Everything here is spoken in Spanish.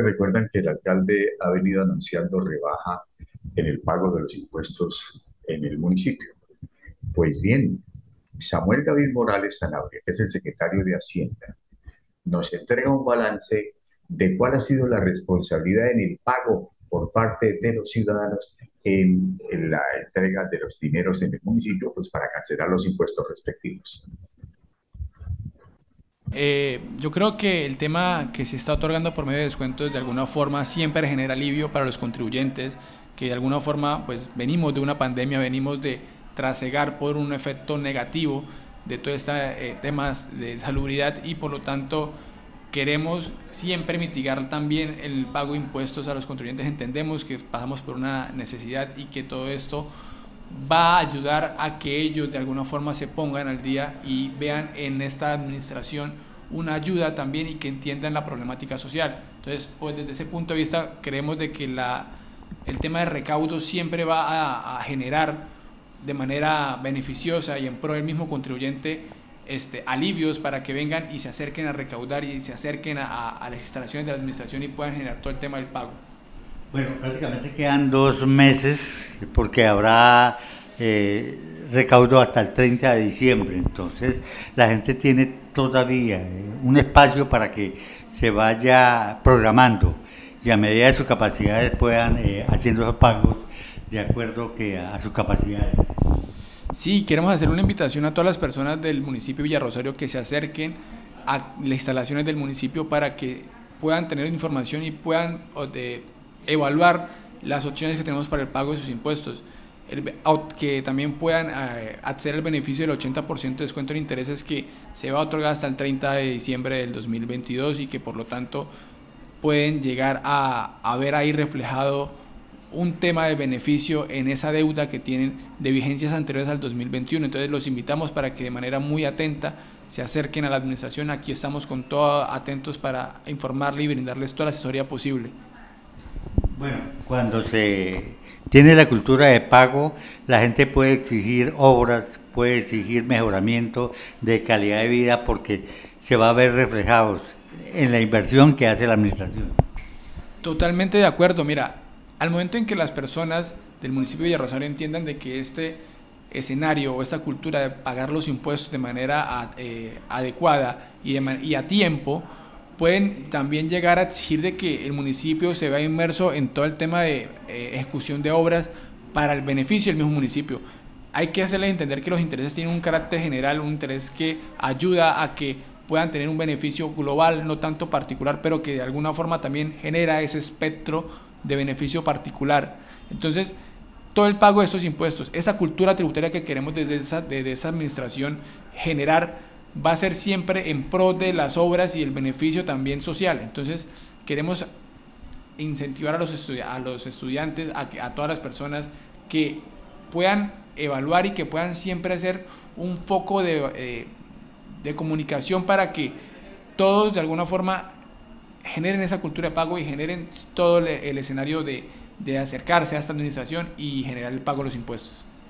Recuerdan que el alcalde ha venido anunciando rebaja en el pago de los impuestos en el municipio. Pues bien, Samuel David Morales Sanabria, que es el secretario de Hacienda, nos entrega un balance de cuál ha sido la responsabilidad en el pago por parte de los ciudadanos en, la entrega de los dineros en el municipio, pues para cancelar los impuestos respectivos. Eh, yo creo que el tema que se está otorgando por medio de descuentos de alguna forma siempre genera alivio para los contribuyentes, que de alguna forma pues venimos de una pandemia, venimos de trasegar por un efecto negativo de todos estos eh, temas de salubridad y por lo tanto queremos siempre mitigar también el pago de impuestos a los contribuyentes. Entendemos que pasamos por una necesidad y que todo esto va a ayudar a que ellos de alguna forma se pongan al día y vean en esta administración una ayuda también y que entiendan la problemática social. Entonces, pues desde ese punto de vista creemos de que la, el tema de recaudo siempre va a, generar de manera beneficiosa y en pro del mismo contribuyente este, alivios para que vengan y se acerquen a recaudar y se acerquen a, a, las instalaciones de la administración y puedan generar todo el tema del pago. Bueno, prácticamente quedan dos meses porque habrá eh, recaudo hasta el 30 de diciembre, entonces la gente tiene todavía eh, un espacio para que se vaya programando y a medida de sus capacidades puedan eh, haciendo esos pagos de acuerdo que a, sus capacidades. Sí, queremos hacer una invitación a todas las personas del municipio de Villarrosario que se acerquen a las instalaciones del municipio para que puedan tener información y puedan de, evaluar las opciones que tenemos para el pago de sus impuestos. El, que también puedan eh, acceder al beneficio del 80% de descuento en intereses que se va a otorgar hasta el 30 de diciembre del 2022 y que por lo tanto pueden llegar a, a ver ahí reflejado un tema de beneficio en esa deuda que tienen de vigencias anteriores al 2021. Entonces los invitamos para que de manera muy atenta se acerquen a la administración. Aquí estamos con todo atentos para informarle y brindarles toda la asesoría posible. Bueno, cuando se tiene la cultura de pago, la gente puede exigir obras, puede exigir mejoramiento de calidad de vida porque se va a ver reflejados en la inversión que hace la administración. Totalmente de acuerdo. Mira, al momento en que las personas del municipio de Villarrosario entiendan de que este escenario o esta cultura de pagar los impuestos de manera eh, adecuada y, y, a tiempo, pueden también llegar a exigir de que el municipio se vea inmerso en todo el tema de eh, ejecución de obras para el beneficio del mismo municipio. Hay que hacerles entender que los intereses tienen un carácter general, un interés que ayuda a que puedan tener un beneficio global, no tanto particular, pero que de alguna forma también genera ese espectro de beneficio particular. Entonces, todo el pago de estos impuestos, esa cultura tributaria que queremos desde esa, desde esa administración generar, va a ser siempre en pro de las obras y el beneficio también social. Entonces, queremos incentivar a los, estudiantes, a, a todas las personas que puedan evaluar y que puedan siempre hacer un foco de, eh, de comunicación para que todos de alguna forma generen esa cultura de pago y generen todo el, escenario de, de acercarse a esta administración y generar el pago de los impuestos.